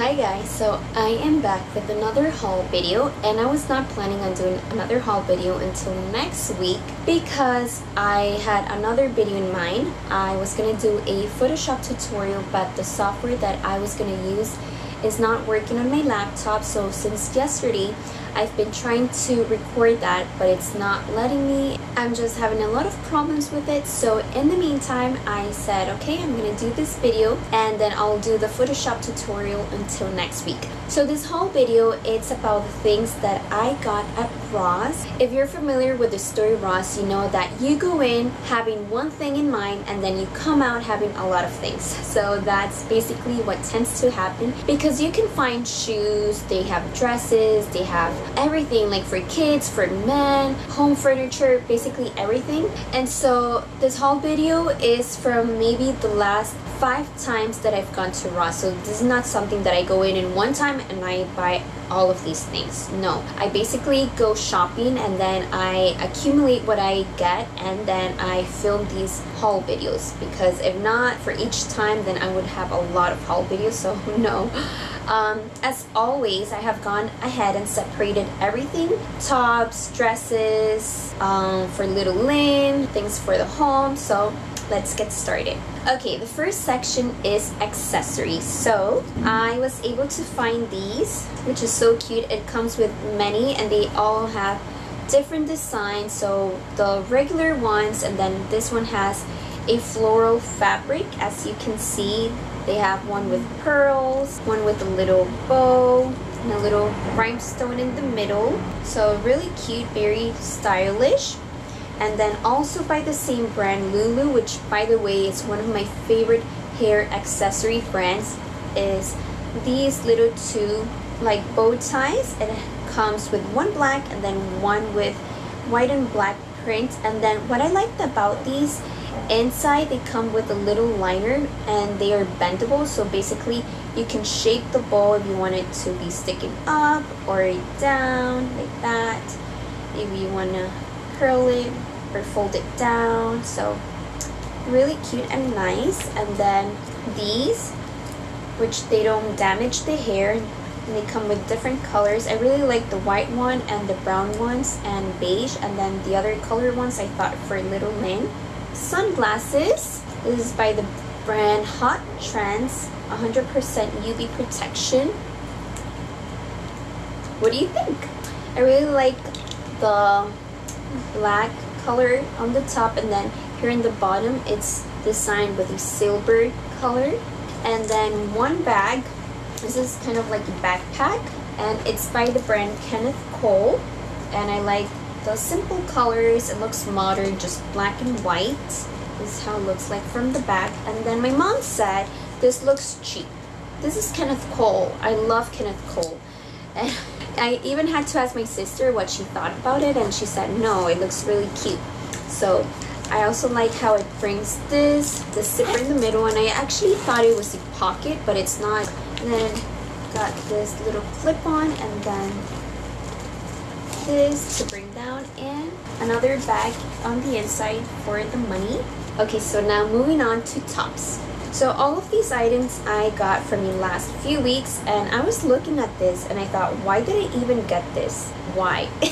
Hi guys, so I am back with another haul video and I was not planning on doing another haul video until next week because I had another video in mind. I was going to do a Photoshop tutorial but the software that I was going to use is not working on my laptop so since yesterday I've been trying to record that but it's not letting me. I'm just having a lot of problems with it so in the meantime I said okay I'm gonna do this video and then I'll do the Photoshop tutorial until next week. So this whole video it's about the things that I got at Ross. If you're familiar with the story Ross you know that you go in having one thing in mind and then you come out having a lot of things. So that's basically what tends to happen because you can find shoes, they have dresses, they have everything like for kids, for men, home furniture, basically everything. And so this whole video is from maybe the last five times that I've gone to Ross. So this is not something that I go in in one time and I buy all of these things. No, I basically go shopping and then I accumulate what I get and then I film these haul videos because if not for each time then I would have a lot of haul videos so no. Um, as always, I have gone ahead and separated everything. Tops, dresses, um, for little Lynn, things for the home. So let's get started. Okay, the first section is accessories. So I was able to find these, which is so cute. It comes with many and they all have different designs. So the regular ones and then this one has a floral fabric as you can see they have one with pearls, one with a little bow, and a little rhinestone in the middle. So really cute, very stylish. And then also by the same brand, Lulu, which by the way is one of my favorite hair accessory brands, is these little two like bow ties. It comes with one black and then one with white and black print. And then what I liked about these Inside they come with a little liner and they are bendable so basically you can shape the bowl if you want it to be sticking up or down like that. If you want to curl it or fold it down. So really cute and nice. And then these which they don't damage the hair and they come with different colors. I really like the white one and the brown ones and beige and then the other color ones I thought for Little Lynn sunglasses. This is by the brand Hot Trends, 100% UV protection. What do you think? I really like the black color on the top and then here in the bottom it's designed with a silver color. And then one bag, this is kind of like a backpack and it's by the brand Kenneth Cole and I like the simple colors. It looks modern, just black and white. This is how it looks like from the back. And then my mom said, this looks cheap. This is Kenneth Cole. I love Kenneth Cole. And I even had to ask my sister what she thought about it and she said, no, it looks really cute. So I also like how it brings this, the zipper in the middle and I actually thought it was a pocket, but it's not. And then got this little clip on and then this to bring another bag on the inside for the money. Okay, so now moving on to tops. So all of these items I got from the last few weeks and I was looking at this and I thought, why did I even get this? Why?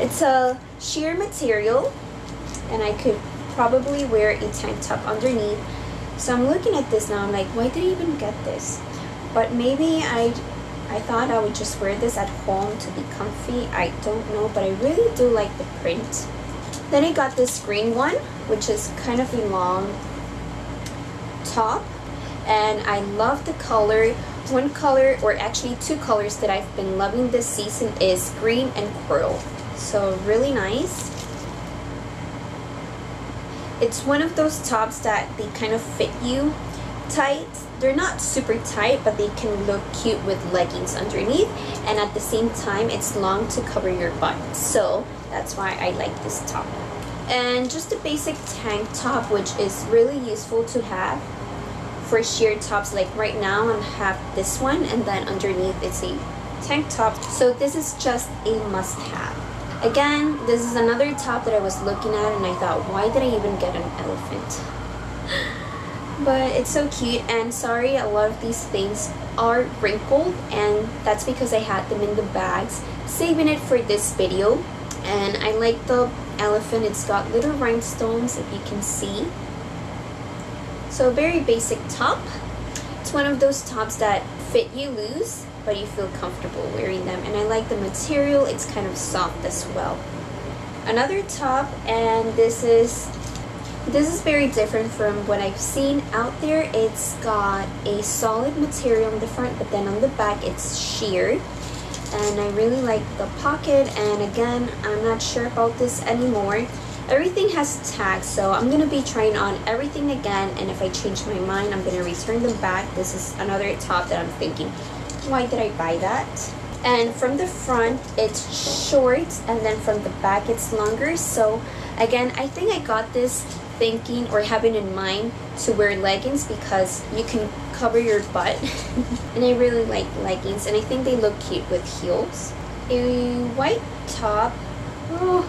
it's a sheer material and I could probably wear a tank top underneath. So I'm looking at this now, I'm like, why did I even get this? But maybe I I thought I would just wear this at home to be comfy. I don't know, but I really do like the print. Then I got this green one, which is kind of a long top. And I love the color. One color, or actually two colors that I've been loving this season is green and coral. So really nice. It's one of those tops that they kind of fit you tight. They're not super tight, but they can look cute with leggings underneath. And at the same time, it's long to cover your butt. So that's why I like this top. And just a basic tank top, which is really useful to have for sheer tops. Like right now, I have this one, and then underneath it's a tank top. So this is just a must-have. Again, this is another top that I was looking at and I thought, why did I even get an elephant? But it's so cute and sorry a lot of these things are wrinkled and that's because I had them in the bags. Saving it for this video and I like the elephant. It's got little rhinestones if you can see. So a very basic top. It's one of those tops that fit you loose but you feel comfortable wearing them and I like the material. It's kind of soft as well. Another top and this is this is very different from what I've seen out there. It's got a solid material on the front, but then on the back it's sheer. And I really like the pocket, and again, I'm not sure about this anymore. Everything has tags, so I'm going to be trying on everything again, and if I change my mind, I'm going to return them back. This is another top that I'm thinking, why did I buy that? And from the front, it's short, and then from the back, it's longer. So again, I think I got this thinking or having in mind to wear leggings because you can cover your butt and I really like leggings and I think they look cute with heels. A white top, oh,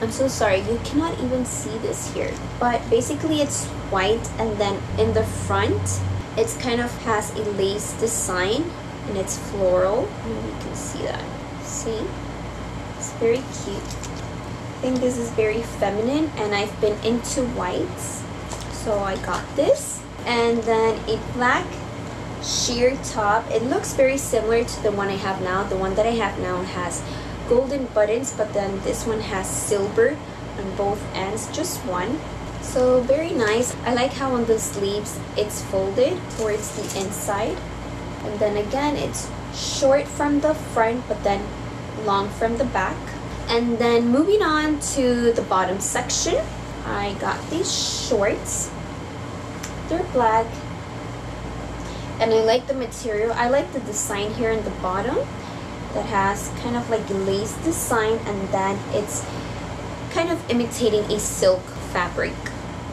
I'm so sorry, you cannot even see this here. But basically it's white and then in the front, it's kind of has a lace design and it's floral. Maybe you can see that. See? It's very cute think this is very feminine and I've been into whites. So I got this. And then a black sheer top. It looks very similar to the one I have now. The one that I have now has golden buttons, but then this one has silver on both ends, just one. So very nice. I like how on the sleeves it's folded towards the inside. And then again, it's short from the front, but then long from the back. And then moving on to the bottom section, I got these shorts. They're black. And I like the material. I like the design here in the bottom that has kind of like lace design and then it's kind of imitating a silk fabric.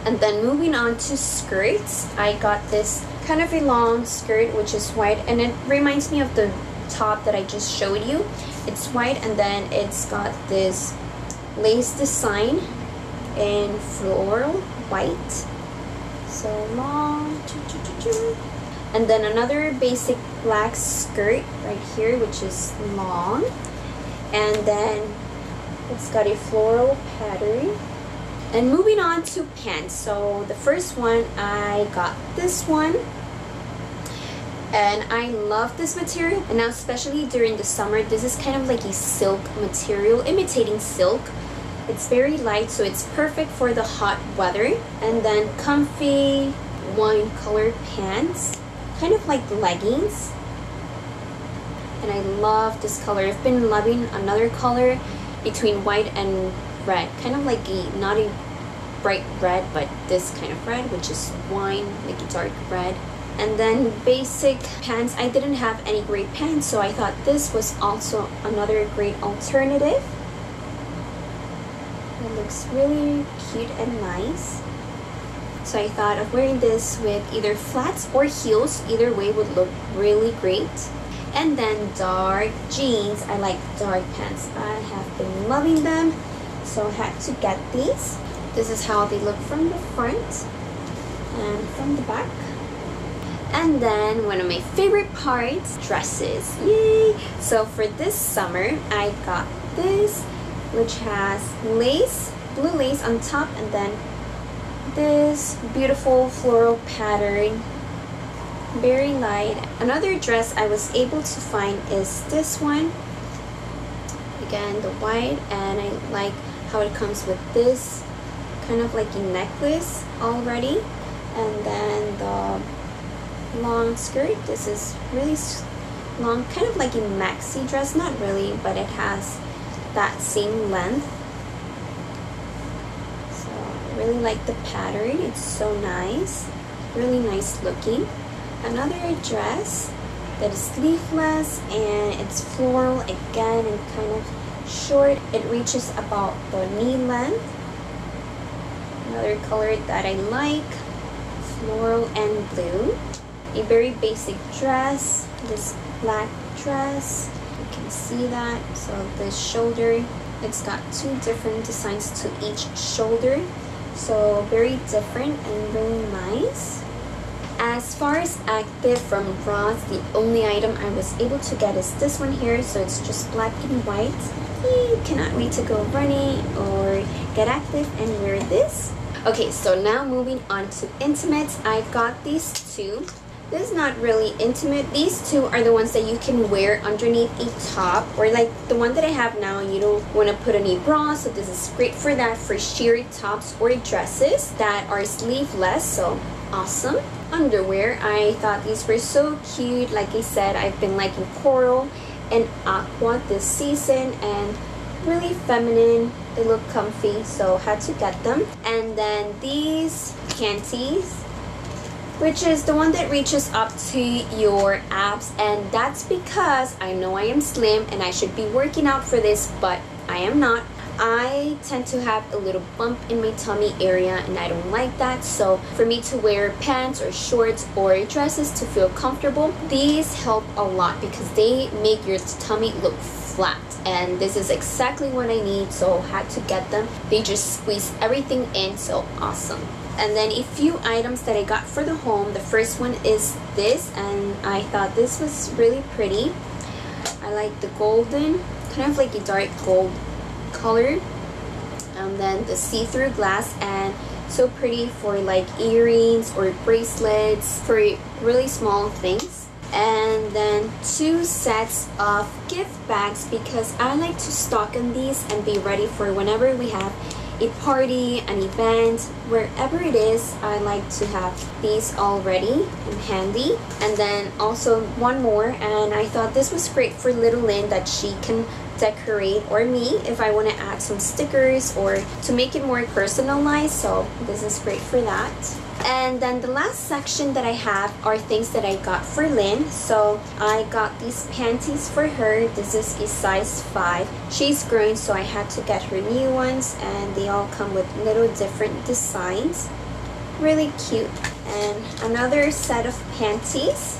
And then moving on to skirts, I got this kind of a long skirt which is white and it reminds me of the top that I just showed you. It's white and then it's got this lace design in floral white. So long. And then another basic black skirt right here which is long. And then it's got a floral pattern. And moving on to pants. So the first one I got this one and I love this material and now especially during the summer this is kind of like a silk material imitating silk. It's very light so it's perfect for the hot weather. And then comfy wine color pants kind of like leggings. And I love this color. I've been loving another color between white and red kind of like a not a bright red but this kind of red which is wine like a dark red and then basic pants. I didn't have any great pants so I thought this was also another great alternative. It looks really cute and nice. So I thought of wearing this with either flats or heels. Either way would look really great. And then dark jeans. I like dark pants. I have been loving them so I had to get these. This is how they look from the front and from the back and then one of my favorite parts, dresses. Yay! So for this summer, I got this, which has lace, blue lace on top, and then this beautiful floral pattern. Very light. Another dress I was able to find is this one. Again, the white, and I like how it comes with this kind of like a necklace already. And then the long skirt. This is really long, kind of like a maxi dress, not really, but it has that same length. So I really like the pattern. It's so nice, really nice looking. Another dress that is sleeveless and it's floral again and kind of short. It reaches about the knee length. Another color that I like, floral and blue a very basic dress this black dress you can see that so the shoulder it's got two different designs to each shoulder so very different and really nice As far as active from Ross, the only item I was able to get is this one here. So it's just black and white. I cannot wait to go running or get active and wear this. Okay, so now moving on to intimates. I got these two. This is not really intimate. These two are the ones that you can wear underneath a top or like the one that I have now you don't want to put any bra so this is great for that for sheer tops or dresses that are sleeveless so awesome. Underwear I thought these were so cute. Like I said I've been liking coral and aqua this season and really feminine. They look comfy so had to get them. And then these panties which is the one that reaches up to your abs. And that's because I know I am slim and I should be working out for this but I am not. I tend to have a little bump in my tummy area and I don't like that. So for me to wear pants or shorts or dresses to feel comfortable these help a lot because they make your tummy look flat. And this is exactly what I need so I had to get them. They just squeeze everything in so awesome and then a few items that I got for the home. The first one is this and I thought this was really pretty. I like the golden kind of like a dark gold color. And then the see-through glass and so pretty for like earrings or bracelets for really small things. And then two sets of gift bags because I like to stock on these and be ready for whenever we have a party, an event, wherever it is, I like to have these all ready and handy. And then also one more, and I thought this was great for little Lynn that she can decorate or me if I want to add some stickers or to make it more personalized so this is great for that and then the last section that I have are things that I got for Lynn. So I got these panties for her. This is a size 5. She's grown so I had to get her new ones and they all come with little different designs. Really cute. And another set of panties.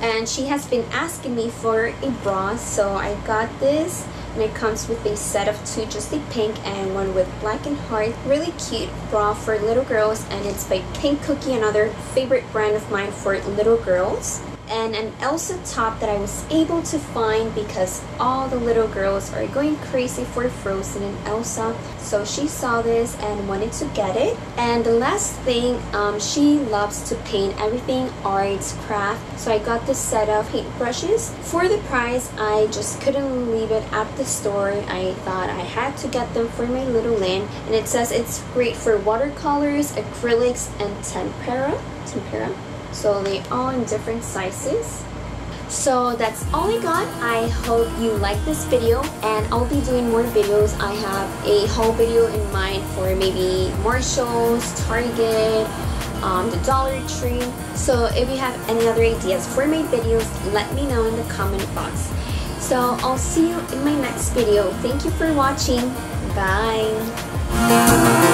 And she has been asking me for a bra so I got this and it comes with a set of two just a pink and one with black and heart really cute bra for little girls and it's by pink cookie another favorite brand of mine for little girls and an Elsa top that I was able to find because all the little girls are going crazy for Frozen and Elsa. So she saw this and wanted to get it. And the last thing, um, she loves to paint everything arts, craft. So I got this set of paint brushes. For the price, I just couldn't leave it at the store. I thought I had to get them for my little Lynn. And it says it's great for watercolors, acrylics, and tempera. Tempera so they all in different sizes so that's all I got. I hope you like this video and I'll be doing more videos. I have a haul video in mind for maybe Marshalls, Target, um, the Dollar Tree. So if you have any other ideas for my videos, let me know in the comment box. So I'll see you in my next video. Thank you for watching. Bye.